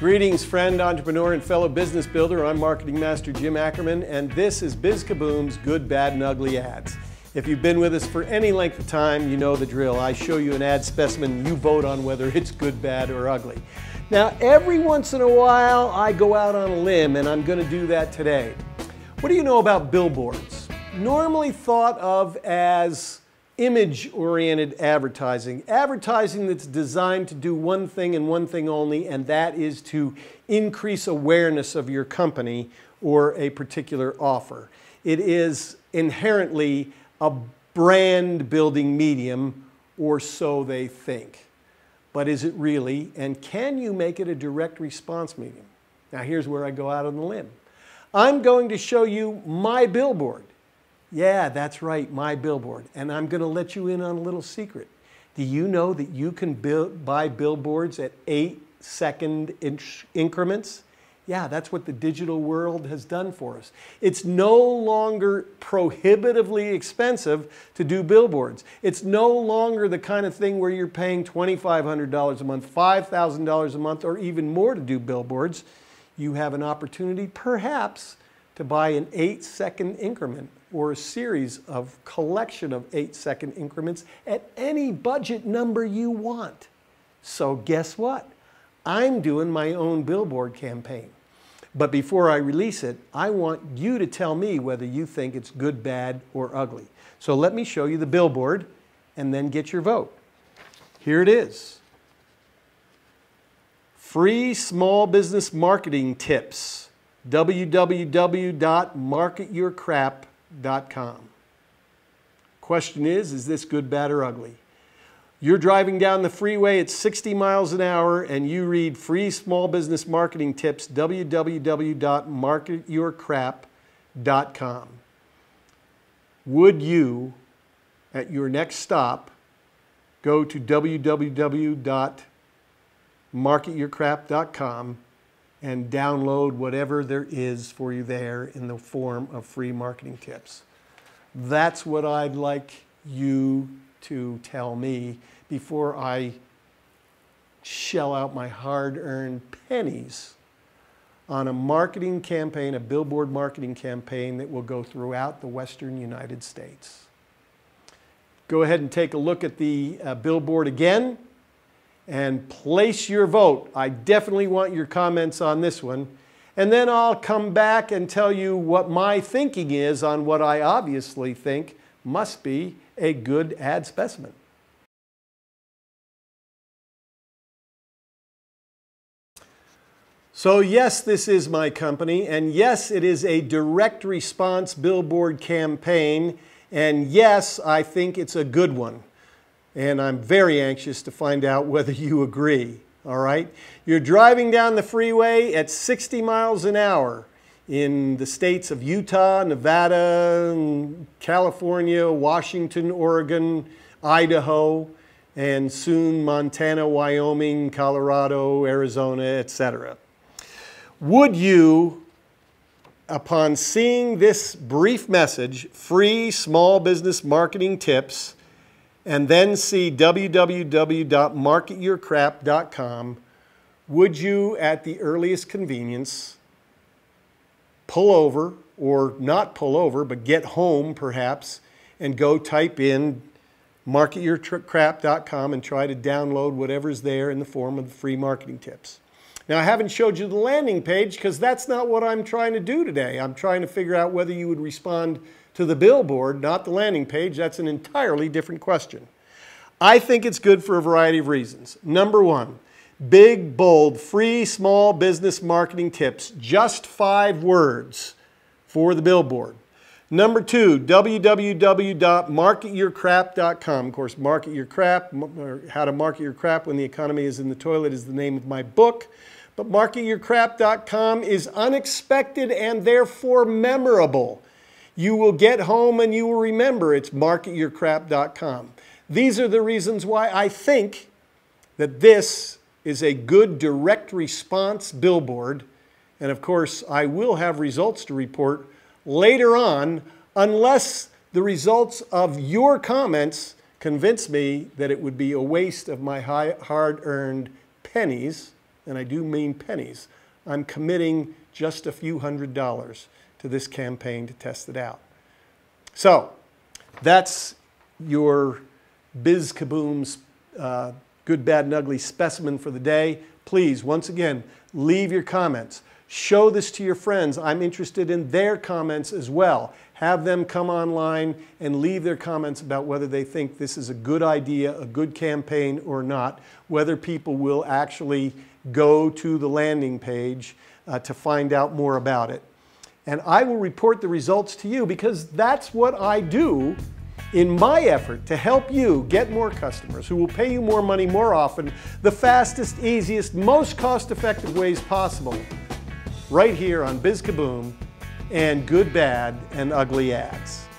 Greetings, friend, entrepreneur, and fellow business builder. I'm Marketing Master Jim Ackerman, and this is Biz Kaboom's Good, Bad, and Ugly Ads. If you've been with us for any length of time, you know the drill. I show you an ad specimen, you vote on whether it's good, bad, or ugly. Now, every once in a while, I go out on a limb, and I'm going to do that today. What do you know about billboards? Normally thought of as image oriented advertising, advertising that's designed to do one thing and one thing only, and that is to increase awareness of your company or a particular offer. It is inherently a brand building medium, or so they think. But is it really? And can you make it a direct response medium? Now, here's where I go out on the limb. I'm going to show you my billboard. Yeah, that's right, my billboard. And I'm going to let you in on a little secret. Do you know that you can build, buy billboards at eight second inch increments? Yeah, that's what the digital world has done for us. It's no longer prohibitively expensive to do billboards. It's no longer the kind of thing where you're paying $2,500 a month, $5,000 a month, or even more to do billboards. You have an opportunity, perhaps, to buy an eight second increment or a series of collection of eight second increments at any budget number you want. So guess what? I'm doing my own billboard campaign. But before I release it, I want you to tell me whether you think it's good, bad, or ugly. So let me show you the billboard and then get your vote. Here it is. Free small business marketing tips. www.marketyourcrap.com Question is, is this good, bad, or ugly? You're driving down the freeway at 60 miles an hour and you read free small business marketing tips, www.marketyourcrap.com. Would you, at your next stop, go to www.marketyourcrap.com and download whatever there is for you there in the form of free marketing tips. That's what I'd like you to tell me before I shell out my hard earned pennies on a marketing campaign, a billboard marketing campaign that will go throughout the western United States. Go ahead and take a look at the uh, billboard again and place your vote. I definitely want your comments on this one. And then I'll come back and tell you what my thinking is on what I obviously think must be a good ad specimen. So, yes, this is my company, and yes, it is a direct response billboard campaign, and yes, I think it's a good one and I'm very anxious to find out whether you agree. All right? You're driving down the freeway at 60 miles an hour in the states of Utah, Nevada, California, Washington, Oregon, Idaho, and soon Montana, Wyoming, Colorado, Arizona, etc. Would you, upon seeing this brief message, free small business marketing tips, and then see www.marketyourcrap.com, would you, at the earliest convenience, pull over or not pull over, but get home perhaps and go type in marketyourcrap.com and try to download whatever's there in the form of free marketing tips. Now, I haven't showed you the landing page because that's not what I'm trying to do today. I'm trying to figure out whether you would respond to the billboard, not the landing page, that's an entirely different question. I think it's good for a variety of reasons. Number one, big, bold, free small business marketing tips, just five words for the billboard. Number two, www.marketyourcrap.com. Of course, Market Your Crap, or How to Market Your Crap When the Economy is in the Toilet is the name of my book. But marketyourcrap.com is unexpected and therefore memorable. You will get home and you will remember it's marketyourcrap.com. These are the reasons why I think that this is a good direct response billboard. And of course, I will have results to report later on, unless the results of your comments convince me that it would be a waste of my hard earned pennies and I do mean pennies, I'm committing just a few hundred dollars to this campaign to test it out. So that's your Biz Kaboom's uh, good, bad, and ugly specimen for the day. Please, once again, leave your comments. Show this to your friends. I'm interested in their comments as well. Have them come online and leave their comments about whether they think this is a good idea, a good campaign or not, whether people will actually go to the landing page uh, to find out more about it. And I will report the results to you because that's what I do in my effort to help you get more customers who will pay you more money more often, the fastest, easiest, most cost-effective ways possible right here on Biz Kaboom and Good, Bad, and Ugly Ads.